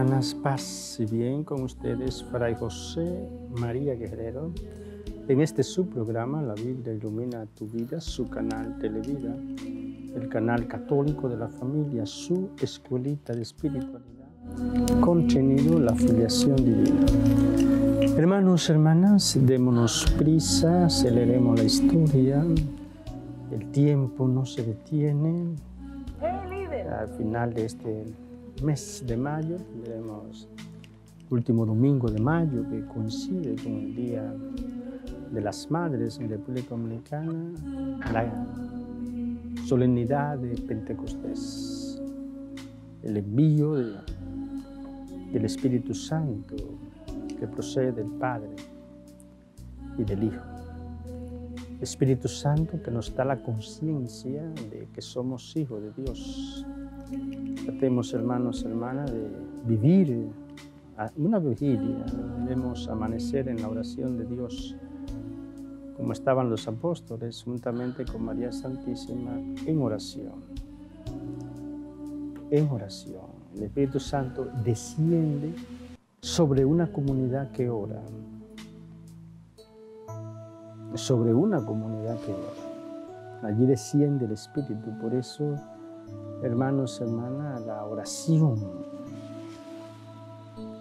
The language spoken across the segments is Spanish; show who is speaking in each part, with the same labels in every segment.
Speaker 1: Hermanas, paz y bien con ustedes, Fray José María Guerrero, en este su programa, La Biblia Ilumina tu Vida, su canal Televida, el canal católico de la familia, su escuelita de espiritualidad, contenido La Filiación Divina. Hermanos hermanas, démonos prisa, aceleremos la historia, el tiempo no se detiene. Al final de este mes de mayo, tendremos último domingo de mayo que coincide con el Día de las Madres en República Dominicana, la solemnidad de Pentecostés, el envío del Espíritu Santo que procede del Padre y del Hijo. Espíritu Santo que nos da la conciencia de que somos hijos de Dios. Tratemos, hermanos, hermanas, de vivir una vigilia. Debemos amanecer en la oración de Dios, como estaban los apóstoles, juntamente con María Santísima, en oración. En oración. El Espíritu Santo desciende sobre una comunidad que ora sobre una comunidad que allí desciende el Espíritu. Por eso, hermanos, hermanas, la oración,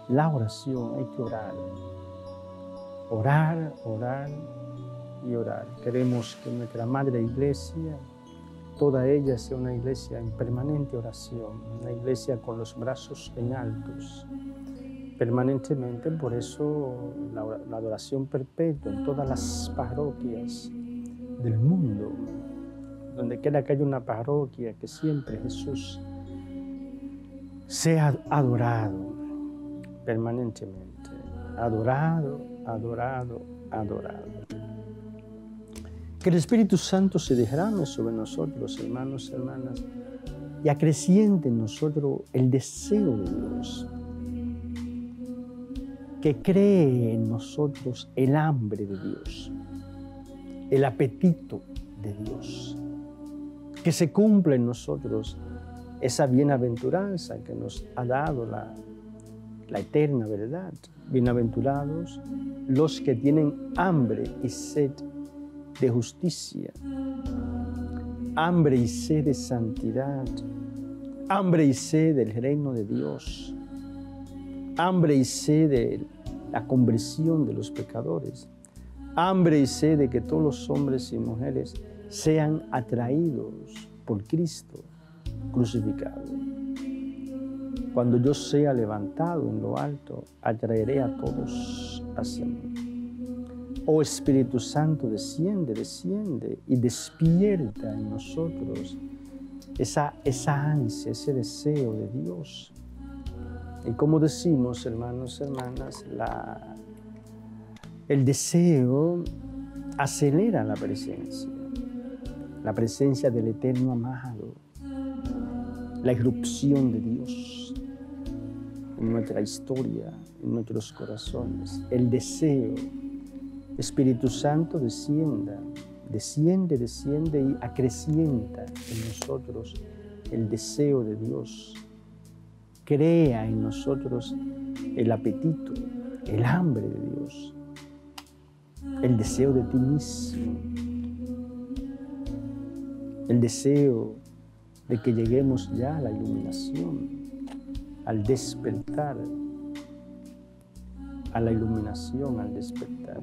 Speaker 1: la oración, hay que orar. Orar, orar y orar. Queremos que nuestra Madre Iglesia, toda ella sea una iglesia en permanente oración, una iglesia con los brazos en altos permanentemente, por eso la, adoración perpetua en todas las parroquias del mundo, donde quiera que haya una parroquia, que siempre Jesús sea adorado permanentemente, adorado, adorado, adorado. Que el Espíritu Santo se derrame sobre nosotros, hermanos, hermanas, y acreciente en nosotros el deseo de Dios que cree en nosotros el hambre de Dios, el apetito de Dios, que se cumple en nosotros esa bienaventuranza que nos ha dado la, la eterna verdad. Bienaventurados los que tienen hambre y sed de justicia, hambre y sed de santidad, hambre y sed del reino de Dios hambre y sed de la conversión de los pecadores, hambre y sed de que todos los hombres y mujeres sean atraídos por Cristo crucificado. Cuando yo sea levantado en lo alto, atraeré a todos hacia mí. Oh Espíritu Santo, desciende, desciende y despierta en nosotros esa, esa ansia, ese deseo de Dios y como decimos, hermanos, hermanas, el deseo acelera la presencia, la presencia del eterno amado, la irrupción de Dios en nuestra historia, en nuestros corazones, el deseo. Espíritu Santo descienda, desciende, desciende y acrecienta en nosotros el deseo de Dios crea en nosotros el apetito, el hambre de Dios, el deseo de ti mismo, el deseo de que lleguemos ya a la iluminación, al despertar, a la iluminación, al despertar.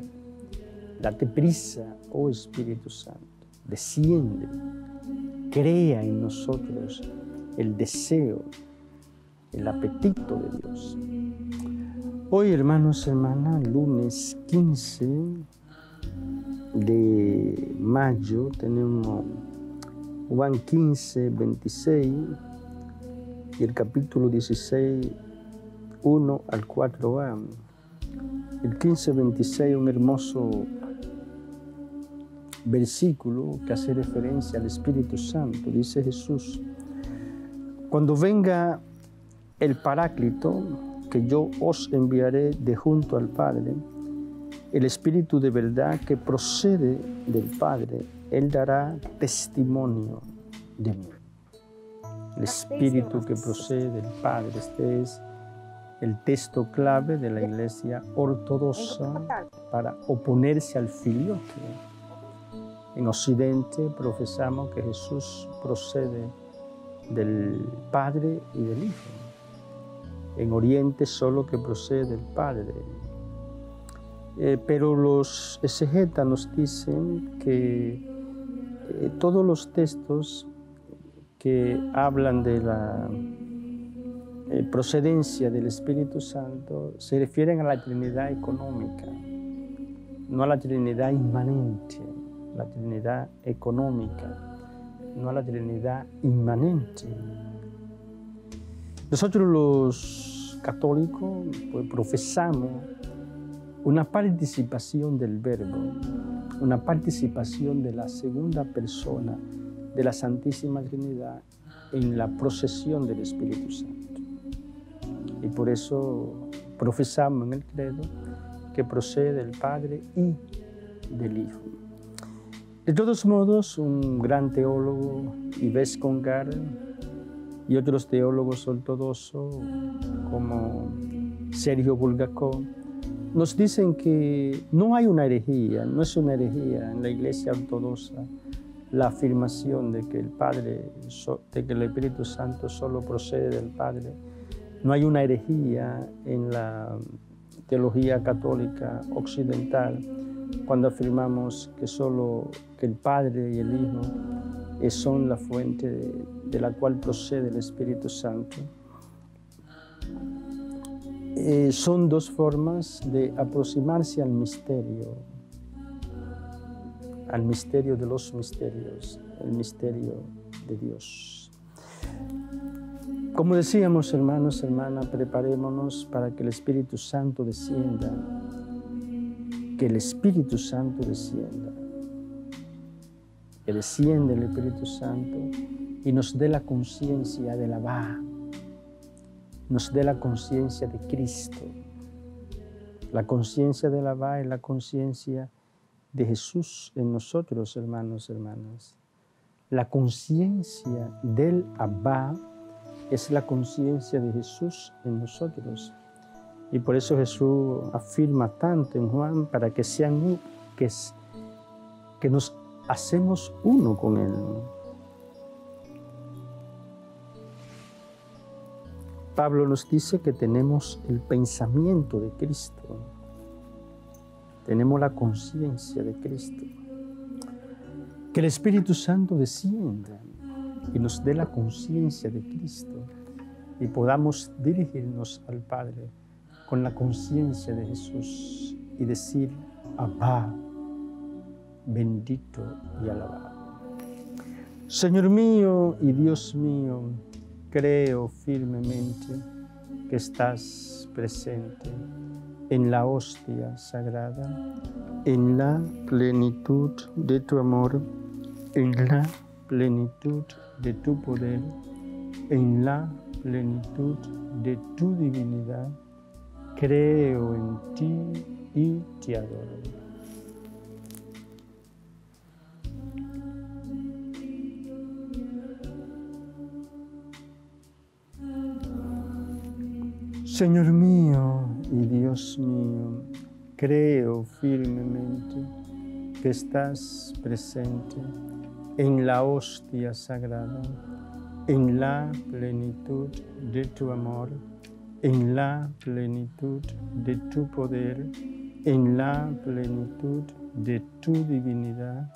Speaker 1: Date prisa, oh Espíritu Santo, desciende, crea en nosotros el deseo el apetito de Dios. Hoy, hermanos, hermanas, lunes 15 de mayo, tenemos Juan 15, 26 y el capítulo 16, 1 al 4a. El 15, 26, un hermoso versículo que hace referencia al Espíritu Santo. Dice Jesús, cuando venga el Paráclito, que yo os enviaré de junto al Padre, el Espíritu de verdad que procede del Padre, Él dará testimonio de mí. El Espíritu que procede del Padre, este es el texto clave de la iglesia ortodoxa para oponerse al filioque. En Occidente profesamos que Jesús procede del Padre y del Hijo. En Oriente solo que procede del Padre. Eh, pero los exegetas nos dicen que eh, todos los textos que hablan de la eh, procedencia del Espíritu Santo se refieren a la Trinidad económica, no a la Trinidad inmanente, la Trinidad económica, no a la Trinidad inmanente. Nosotros los católicos pues, profesamos una participación del Verbo, una participación de la segunda persona de la Santísima Trinidad en la procesión del Espíritu Santo. Y por eso profesamos en el credo que procede del Padre y del Hijo. De todos modos, un gran teólogo, Yves Congar, y otros teólogos ortodoxos como Sergio Bulgakov, nos dicen que no hay una herejía, no es una herejía en la iglesia ortodoxa la afirmación de que el Padre, de que el Espíritu Santo solo procede del Padre. No hay una herejía en la teología católica occidental cuando afirmamos que solo que el Padre y el Hijo son la fuente de, la cual procede el Espíritu Santo. Eh, son dos formas de aproximarse al misterio, al misterio de los misterios, el misterio de Dios. Como decíamos, hermanos, hermanas, preparémonos para que el Espíritu Santo descienda, que el Espíritu Santo descienda, que descienda el Espíritu Santo y nos dé la conciencia de la va, nos dé la conciencia de Cristo. La conciencia de la va es la conciencia de Jesús en nosotros, hermanos, hermanas. La conciencia del Abba es la conciencia de Jesús en nosotros. Y por eso Jesús afirma tanto en Juan para que sean que, nos hacemos uno con Él. Pablo nos dice que tenemos el pensamiento de Cristo, tenemos la conciencia de Cristo. Que el Espíritu Santo descienda y nos dé la conciencia de Cristo y podamos dirigirnos al Padre con la conciencia de Jesús y decir, Abba, bendito y alabado. Señor mío y Dios mío, creo firmemente que estás presente en la hostia sagrada, en la plenitud de tu amor, en la plenitud de tu poder, en la plenitud de tu divinidad, creo en ti y te adoro. Señor mío y Dios mío, creo firmemente que estás presente en la hostia sagrada, en la plenitud de tu amor, en la plenitud de tu poder, en la plenitud de tu divinidad.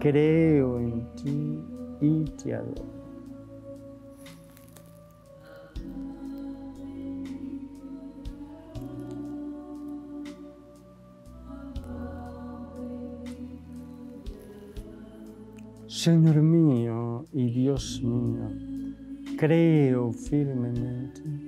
Speaker 1: Creo en ti y te adoro. Señor mío y Dios mío, creo firmemente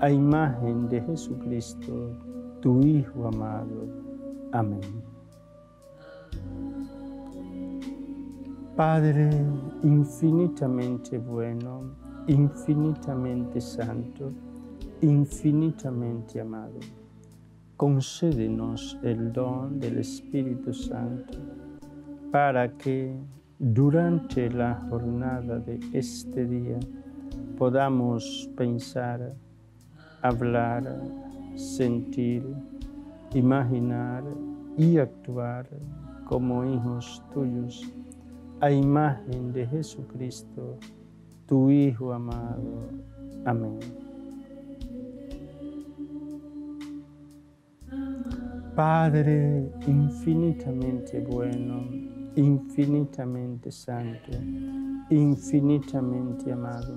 Speaker 1: a imagen de Jesucristo, tu Hijo amado. Amén. Padre infinitamente bueno, infinitamente santo, infinitamente amado, concédenos el don del Espíritu Santo para que durante la jornada de este día podamos pensar, hablar, sentir, imaginar y actuar como hijos tuyos a imagen de Jesucristo, tu Hijo amado. Amén. Padre infinitamente bueno, infinitamente santo, infinitamente amado,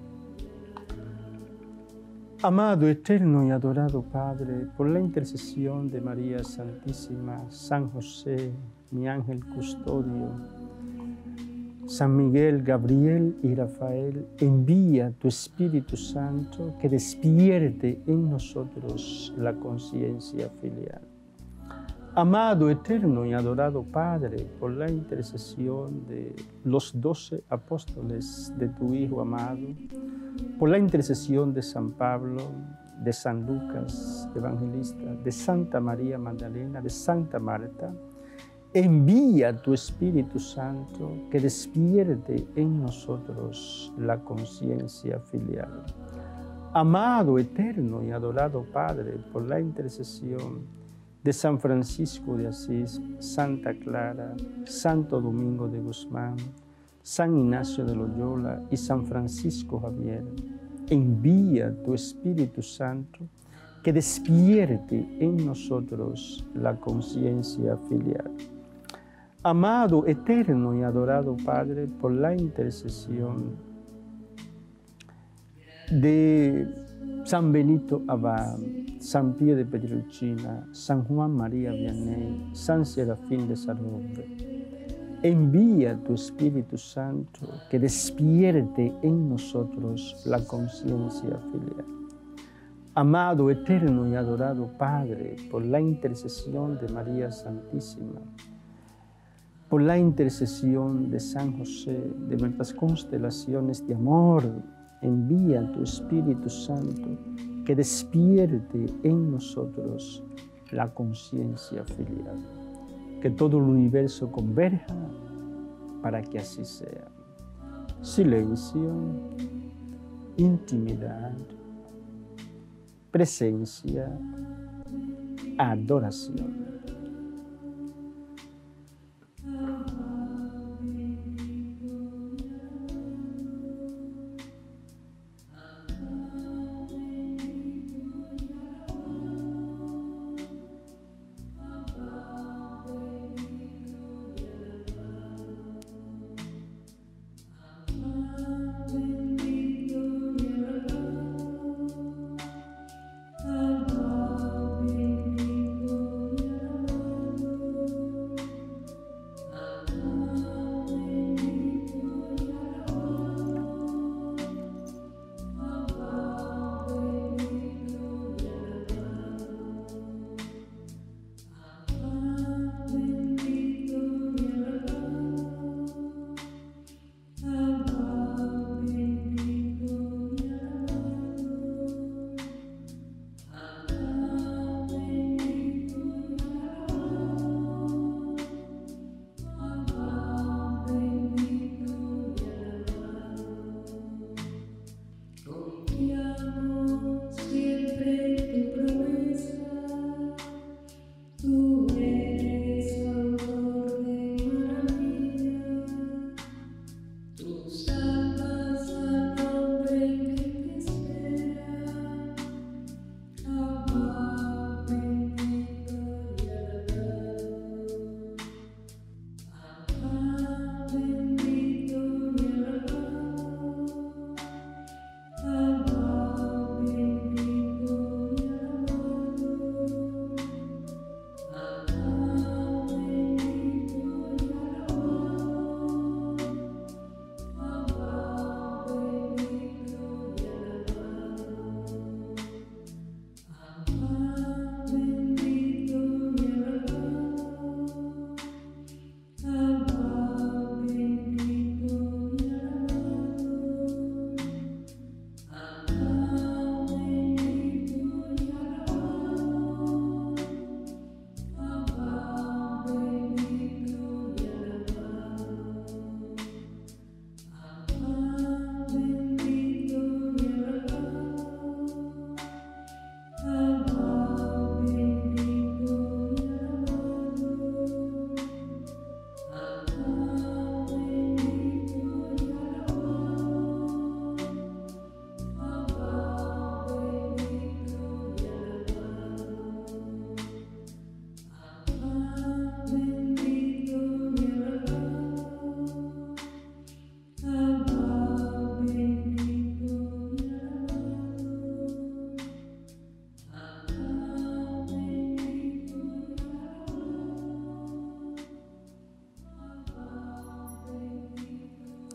Speaker 1: Amado, eterno y adorado Padre, por la intercesión de María Santísima, San José, mi ángel custodio, San Miguel, Gabriel y Rafael, envía tu Espíritu Santo que despierte en nosotros la conciencia filial. Amado, eterno y adorado Padre, por la intercesión de los doce apóstoles de tu Hijo amado, por la intercesión de San Pablo, de San Lucas, evangelista, de Santa María Magdalena, de Santa Marta, envía tu Espíritu Santo que despierte en nosotros la conciencia filial. Amado, eterno y adorado Padre, por la intercesión de San Francisco de Asís, Santa Clara, Santo Domingo de Guzmán, San Ignacio de Loyola y San Francisco Javier, envía tu Espíritu Santo que despierte en nosotros la conciencia filial. Amado, eterno y adorado Padre, por la intercesión de San Benito Abad, San Pío de Pedrucina, San Juan María Vianney, San Serafín de Sarrobe. Envía tu Espíritu Santo que despierte en nosotros la conciencia filial. Amado, eterno y adorado Padre, por la intercesión de María Santísima, por la intercesión de San José, de nuestras constelaciones de amor, envía tu Espíritu Santo que despierte en nosotros la conciencia filial. Que todo el universo converja para que así sea. Silencio, intimidad, presencia, adoración.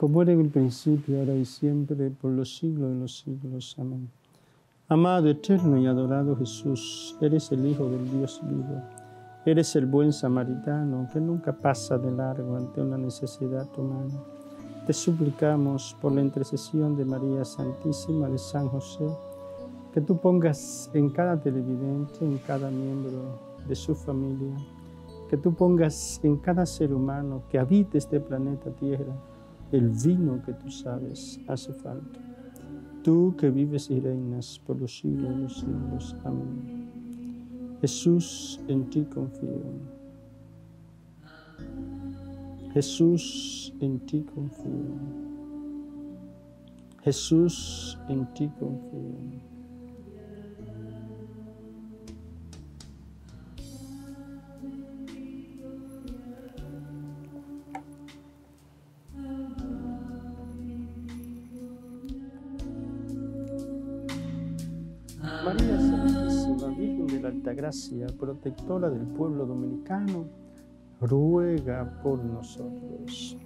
Speaker 1: como era en el principio, ahora y siempre, por los siglos de los siglos. Amén. Amado, eterno y adorado Jesús, eres el Hijo del Dios vivo. Eres el buen samaritano que nunca pasa de largo ante una necesidad humana. Te suplicamos por la intercesión de María Santísima de San José, que tú pongas en cada televidente, en cada miembro de su familia, que tú pongas en cada ser humano que habite este planeta Tierra, el vino que tú sabes hace falta. Tú que vives y reinas por los siglos de los siglos. Amén. Jesús, en ti confío. Jesús, en ti confío. Jesús, en ti confío. Altagracia, protectora del pueblo dominicano, ruega por nosotros.